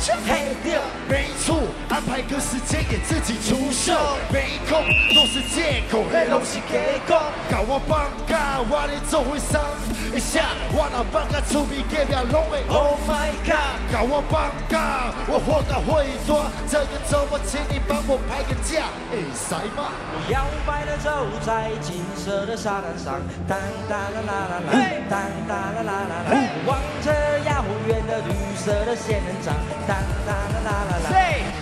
枪。嘿，没错，安排个时间给自己出秀，没空都是借口，嘿，拢是假讲。搞我放假，我的做会伤一下，我那放假出面给表拢会。Oh my god！搞我放假，我活到会多，这个周末请你帮我排个假，哎，塞吗？摇摆的走在金色的沙滩上，当当啦啦啦啦，当当啦啦啦啦，望着遥远的绿色的仙人掌，当当啦啦啦啦。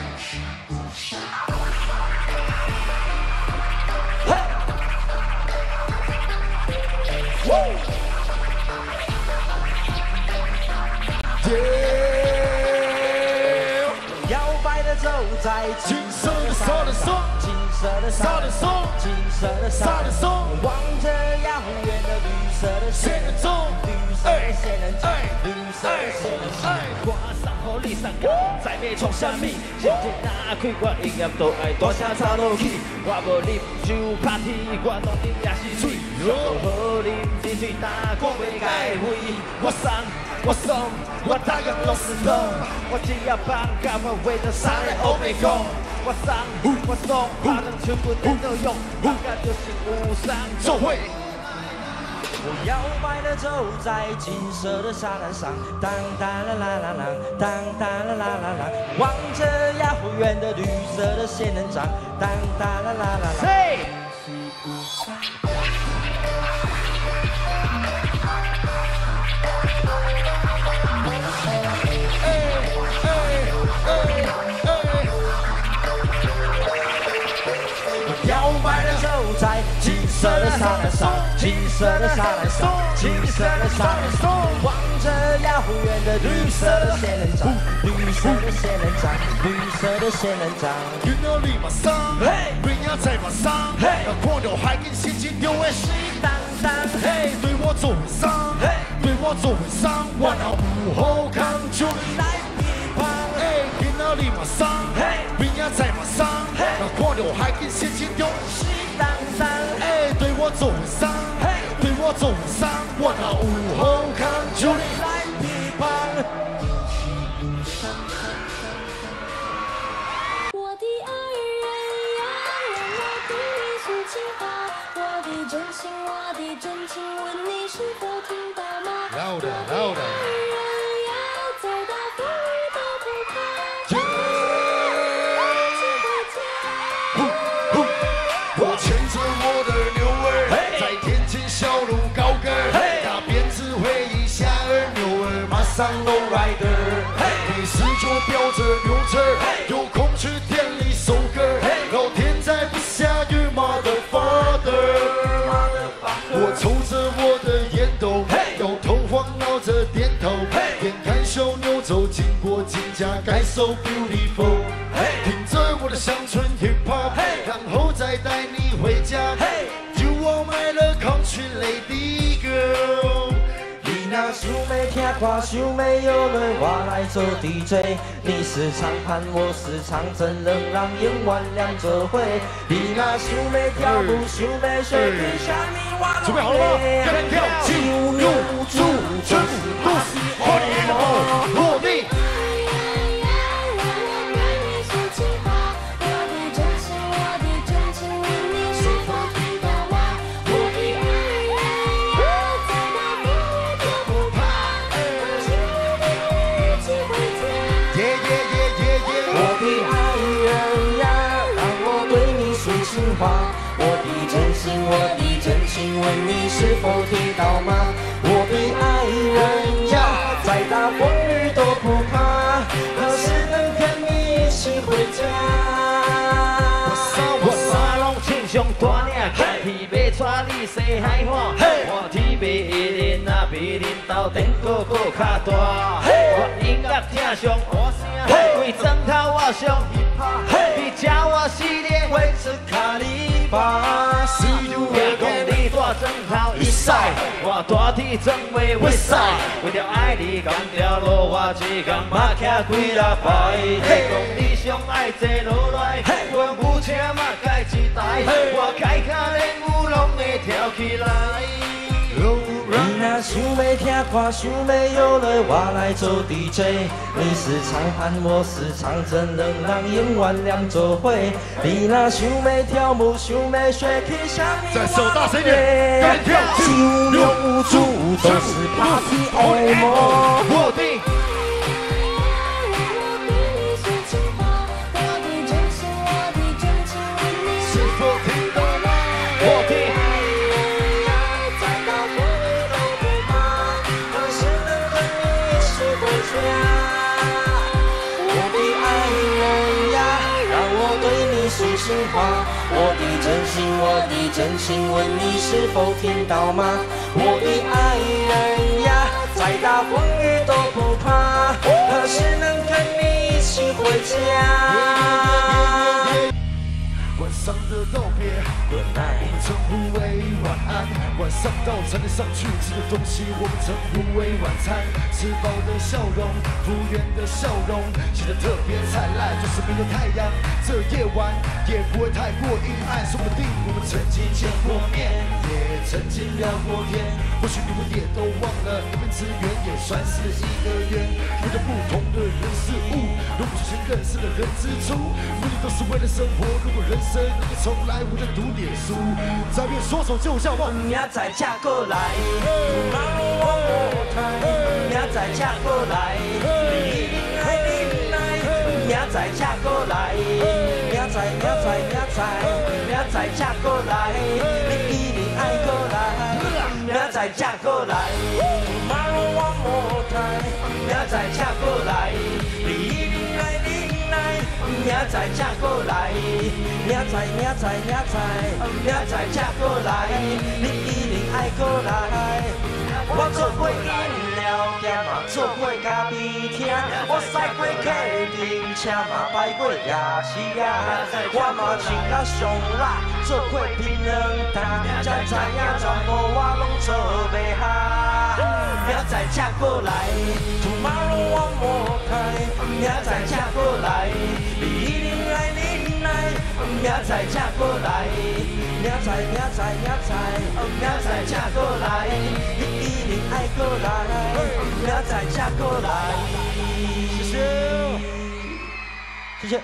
走在金色的沙滩上，金色的沙滩上，金色的沙滩上，望着遥远的绿色的仙人掌，绿色的仙人掌，绿色的仙人掌。我上好你上高，再要创啥物？现在打开我音乐都爱大声吵落去。我无啉酒 party，我当饮也是水。我好啉真水，打讲袂改会。我送我送我大家拢是懂。我只要放假，我为了啥来欧美讲。我送我送，把人全部都都用，放假就是无伤就会。我摇摆的走在金色的沙滩上，当当啦啦啦啦，当当啦啦啦啦，望着遥远的绿色的仙人掌，当当啦啦啦啦。的沙滩上，金色的沙滩上，金色的沙滩上，望着遥远的绿色的仙人掌，绿色的仙人掌，绿色的仙人掌。见到你马上，嘿不要在马上，嘿那看到海跟心情有的是，当当嘿，对我做会伤，嘿对我做会伤，我那有好抗拒。来一旁，哎，见到你马上，嘿不要在马上，嘿那看到海跟心情有的是，当当，我做会伤，嘿对我做会伤，我那有好抗拒。来一旁。我的爱人呀，让我对你诉情话，我的真心，我的真情，问你是否听到吗？Louder, 我的 louder. 上 low rider。你四周飙着牛车儿，有空去店里收割儿。老天在不下雨，mother father。我抽着我的烟斗，摇头晃脑着点头，眼看小牛走经过金家街，so beautiful。听着我的乡村 hip hop，然后再带你回家。You are my the country lady 想要听歌，想要摇落我来做 DJ。你是长盘，我是长针，两人永远两做伙。你若想要跳舞，想要学去虾米，我准备好了吗？跟着跳，进问你是否听到吗？我的爱人呀，再大风雨都不怕，何时能跟你一起回家？我三拢穿上大领，今天要带你西海岸。看天边一年啊，比恁斗顶个个较大。我音乐听上大声，规砖头我上去拍。你叫我四年会出卡里巴。听讲你大砖头一晒，我大铁装袂会塞。为了爱你，甘条路我一工嘛徛几落摆。听讲你上爱坐落来，我舞车嘛改一台，我开卡连舞拢会跳起来。想要听歌，想要有了我来做 DJ。你是长盘，我是长针，两人永远两做伙。你若想要跳舞，想要学去什么再手大声点干跳酒肉无主都是 party 恶魔。话。我的真心，我的真心，问你是否听到吗？我的爱人呀，再大风雨都不怕，何时能跟你一起回家。晚上的道别，我们称呼为晚安。晚上到才能上去吃的东西，我们称呼为晚餐。吃饱的笑容，服务员的笑容，显得特别灿烂，就是没有太阳，这夜晚也不会太过阴暗。说不定我们曾经见过面，也曾经聊过天，或许你们也都忘了，一面之缘也算是一个缘。遇到不同的人事物，如果出前认识的人之初，目的都是为了生活。如果人生能够重来，我就读点书，再别说走就叫忘。明仔嫁过来，明仔才过来，你来你来，明仔才过来，明仔明仔明仔，明仔才过来，你一定爱过来，明仔才过来，马路我无台，明仔才过来，你一定来你来，明仔才过来，明仔明仔明仔，明仔才过来，你一定爱过来。我做过饮料店嘛，做过咖啡厅，我驶过客丁车嘛，摆过夜市啊。我嘛穿到上辣，做过槟榔摊，才知影全部我拢做袂下。明仔才过来，出马路我无开，明仔才过来，你一定来你来，明仔才过来，明仔明仔明仔，明仔才过来，爱过来，明仔才过来。谢谢。谢谢。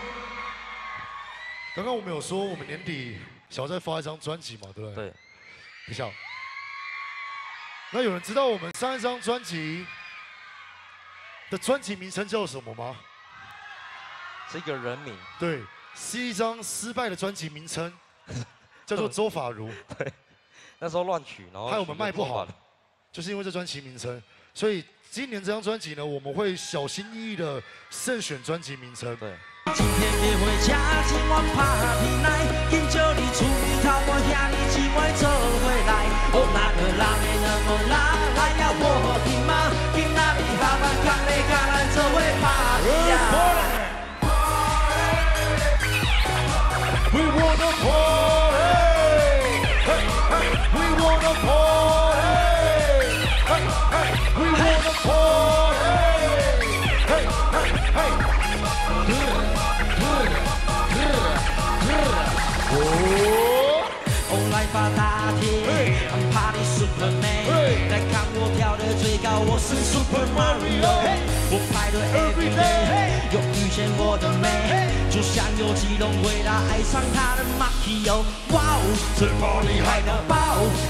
刚刚我们有说，我们年底想要再发一张专辑嘛，对不对？对。等一下。那有人知道我们上一张专辑的专辑名称叫什么吗？是一个人名，对，是一张失败的专辑名称，叫做周法如。对那时候乱取，然后害我们卖不好，就是因为这专辑名称，所以今年这张专辑呢，我们会小心翼翼的慎选专辑名称。对。今天别回家今晚叫你出我兄弟姊妹做回来。哦，那个人的那么大铁，Party Superman，来看我跳的最高，我是 Super Mario，我拍的 Every Day，有遇见我的美，就像有基隆回来爱上他的 Mario，哇哦，这包厉害的爆，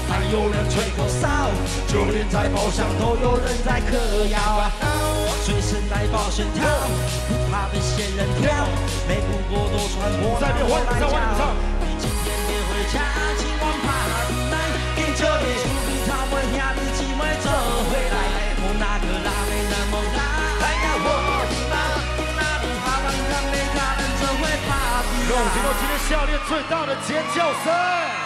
还有人吹口哨，就连在包厢都有人在嗑药啊，随身带保险套，不怕被仙人跳，每步我都穿破再变换你唱换你唱你今天别回家，今天下列最大的尖叫声。